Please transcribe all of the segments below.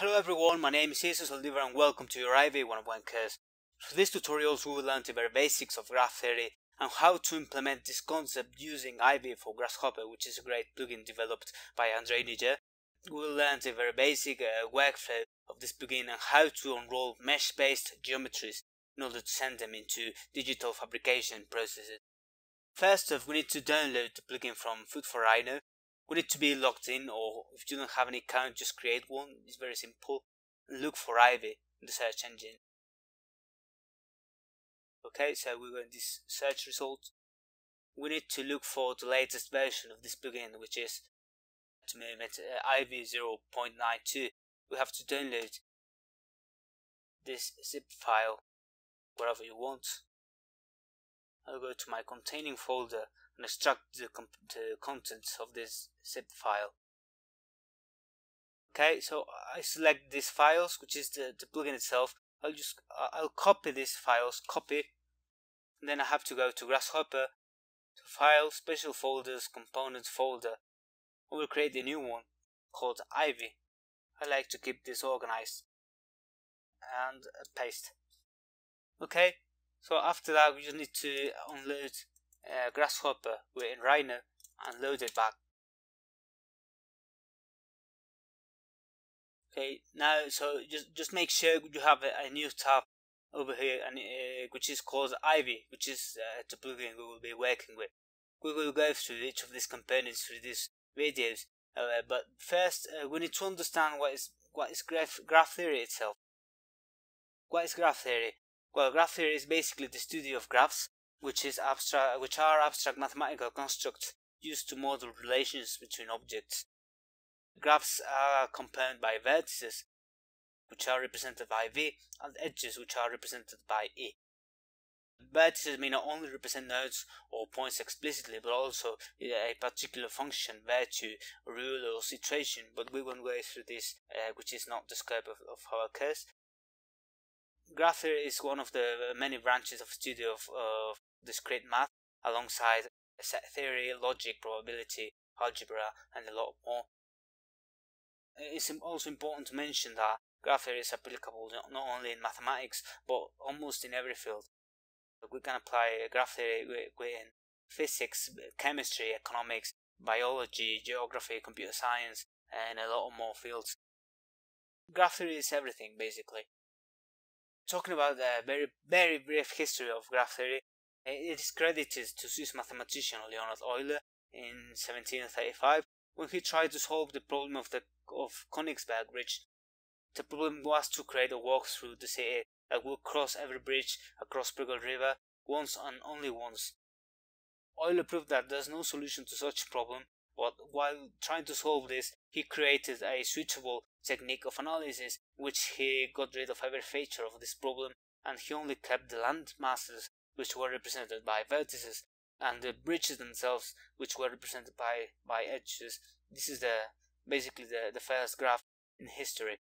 Hello everyone, my name is Jesus Oliver and welcome to your Ivy 101 course. For this tutorial we will learn the very basics of graph theory and how to implement this concept using Ivy for Grasshopper which is a great plugin developed by Andrei Nejur. We will learn the very basic uh, workflow of this plugin and how to unroll mesh-based geometries in order to send them into digital fabrication processes. First off, we need to download the plugin from Food4Rhino we need to be logged in or if you don't have an account just create one? It's very simple. Look for Ivy in the search engine. Okay so we go in this search result. We need to look for the latest version of this plugin which is at the moment uh, Ivy 0.92 we have to download this zip file wherever you want. I'll go to my containing folder and extract the, the contents of this zip file. Okay, so I select these files, which is the, the plugin itself. I'll just I'll copy these files, copy, and then I have to go to Grasshopper, to File, Special Folders, Components folder. I will create a new one called Ivy. I like to keep this organized and paste. Okay, so after that we just need to unload uh, Grasshopper we're in Rhino and load it back. Okay, now so just just make sure you have a, a new tab over here and uh, which is called Ivy, which is uh, the plugin we will be working with. We will go through each of these components through these videos, uh, but first uh, we need to understand what is what is graph, graph theory itself. What is graph theory? Well, graph theory is basically the study of graphs which is abstract, which are abstract mathematical constructs used to model relations between objects. Graphs are compounded by vertices, which are represented by V, and edges, which are represented by E. Vertices may not only represent nodes or points explicitly, but also a particular function, virtue, rule, or situation, but we won't go through this, uh, which is not the scope of, of our course. Graph theory is one of the many branches of study of, of discrete math alongside set theory, logic, probability, algebra, and a lot more. It's also important to mention that graph theory is applicable not only in mathematics but almost in every field. We can apply graph theory in physics, chemistry, economics, biology, geography, computer science, and a lot more fields. Graph theory is everything basically. Talking about the very, very brief history of graph theory, eh, it is credited to Swiss mathematician Leonhard Euler in 1735 when he tried to solve the problem of the of Königsberg Bridge. The problem was to create a walk through the city that would cross every bridge across Pregel River once and only once. Euler proved that there's no solution to such problem, but while trying to solve this, he created a switchable technique of analysis which he got rid of every feature of this problem and he only kept the land masses which were represented by vertices, and the bridges themselves, which were represented by, by edges. This is the basically the, the first graph in history.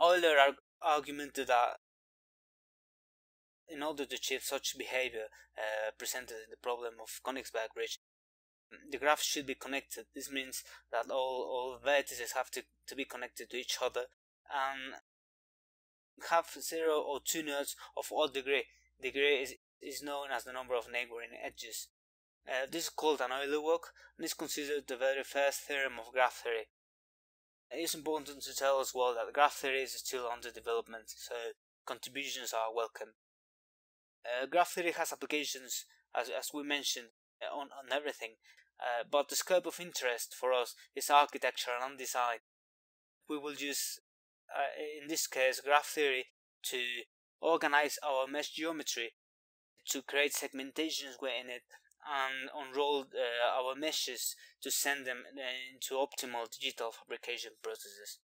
Euler arg argumented that in order to achieve such behavior uh, presented in the problem of Königsberg Bridge, the graphs should be connected. This means that all, all vertices have to, to be connected to each other and have zero or two nodes of odd degree degree is, is known as the number of neighboring edges. Uh, this is called an Euler walk and is considered the very first theorem of graph theory. It is important to tell as well that graph theory is still under development, so contributions are welcome. Uh, graph theory has applications, as, as we mentioned, on, on everything, uh, but the scope of interest for us is architecture and design. We will use, uh, in this case, graph theory to organize our mesh geometry to create segmentations within it and unroll uh, our meshes to send them uh, into optimal digital fabrication processes.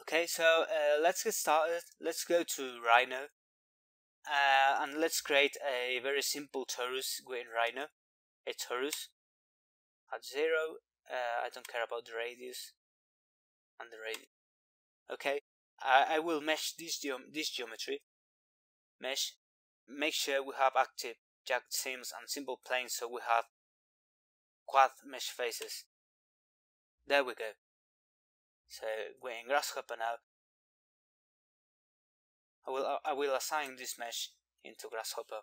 Okay, so uh, let's get started. Let's go to Rhino and let's create a very simple torus within Rhino. A torus at zero. Uh, I don't care about the radius and the radius. Okay, I, I will mesh this, geom this geometry. Mesh. Make sure we have active jagged seams and simple planes so we have quad mesh faces. There we go. So we're in Grasshopper now. I will I will assign this mesh into Grasshopper.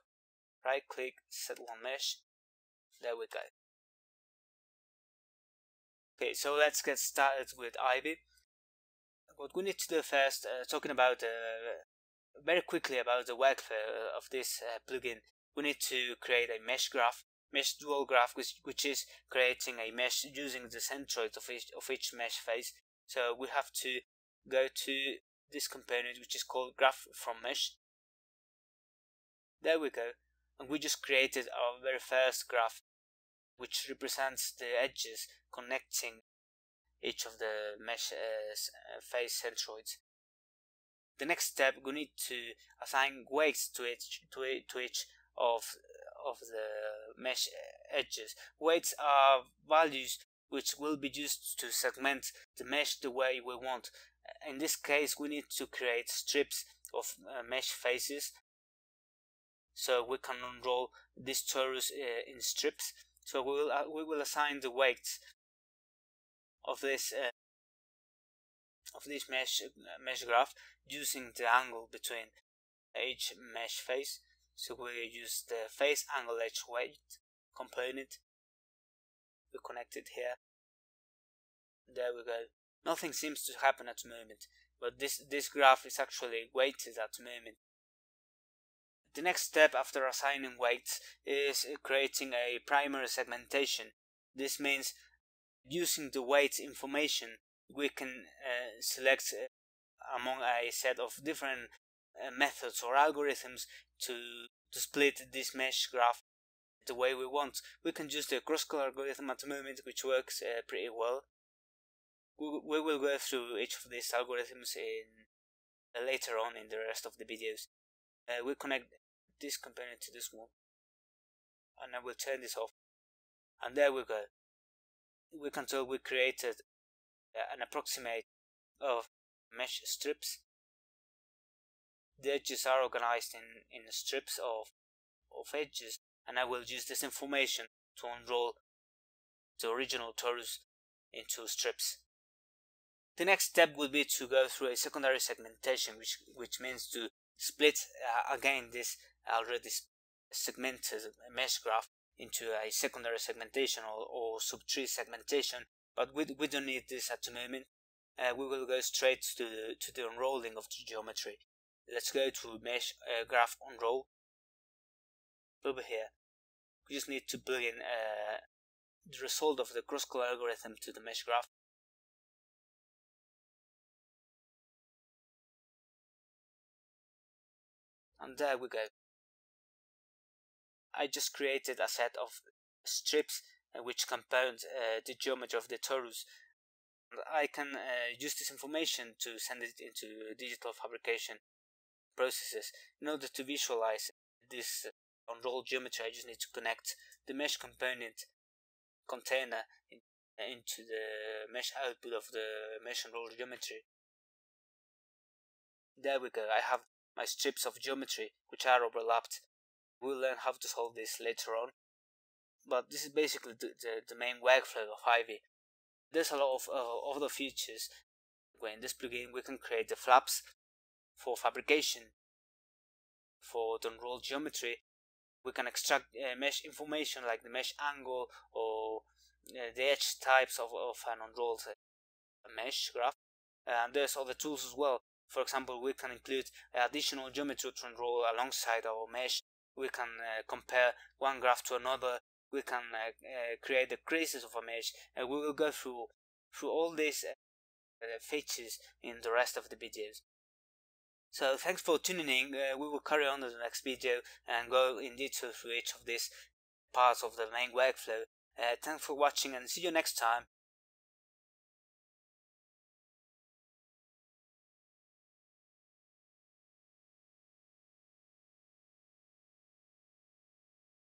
Right click, set one mesh. There we go. Okay, so let's get started with Ivy. What we need to do first, uh, talking about uh, very quickly about the workflow of this uh, plugin, we need to create a mesh graph, mesh dual graph, which, which is creating a mesh using the centroid of each, of each mesh face. So we have to go to this component, which is called graph from mesh. There we go. And we just created our very first graph, which represents the edges connecting each of the mesh uh, face centroids. The next step, we need to assign weights to each to, to each of of the mesh edges. Weights are values which will be used to segment the mesh the way we want. In this case, we need to create strips of uh, mesh faces so we can unroll this torus uh, in strips. So we will uh, we will assign the weights of this uh, of this mesh uh, mesh graph using the angle between each mesh face. So we use the face angle edge weight component. We connect it here. There we go. Nothing seems to happen at the moment, but this this graph is actually weighted at the moment. The next step after assigning weights is creating a primary segmentation. This means using the weights information we can uh, select uh, among a set of different uh, methods or algorithms to, to split this mesh graph the way we want. We can use the Kruskal algorithm at the moment which works uh, pretty well. We, we will go through each of these algorithms in uh, later on in the rest of the videos. Uh, we connect this component to this one. And I will turn this off. And there we go. We can tell we created uh, an approximate of mesh strips. The edges are organized in, in strips of, of edges. And I will use this information to unroll the original torus into strips. The next step will be to go through a secondary segmentation which, which means to split uh, again this already segmented mesh graph into a secondary segmentation or, or subtree segmentation, but we, we don't need this at the moment. Uh, we will go straight to the, to the unrolling of the geometry. Let's go to mesh uh, graph unroll. Over here, we just need to plug in uh, the result of the Kruskal algorithm to the mesh graph. And there we go. I just created a set of strips uh, which compound uh, the geometry of the torus. I can uh, use this information to send it into digital fabrication processes. In order to visualize this unrolled geometry, I just need to connect the mesh component container in, into the mesh output of the mesh unrolled geometry. There we go, I have my strips of geometry which are overlapped We'll learn how to solve this later on. But this is basically the, the, the main workflow of Ivy. There's a lot of uh, other features where in this plugin we can create the flaps for fabrication. For the unrolled geometry, we can extract uh, mesh information like the mesh angle or uh, the edge types of, of an unrolled uh, mesh graph. And there's other tools as well. For example, we can include additional geometry to unroll alongside our mesh we can uh, compare one graph to another, we can uh, uh, create the creases of a mesh, and we will go through through all these features in the rest of the videos. So thanks for tuning in, we will carry on to the next video and go in detail through each of these parts of the main workflow. thanks for watching and see you next time.